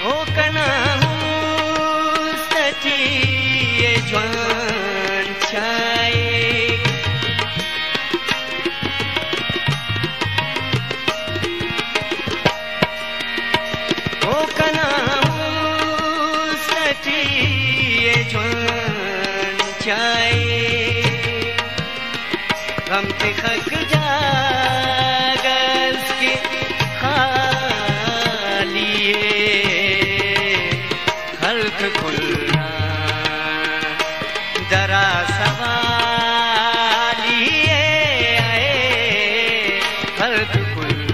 E chai O kana stati e juan chai हम ते खक जा ज़रिए हल्को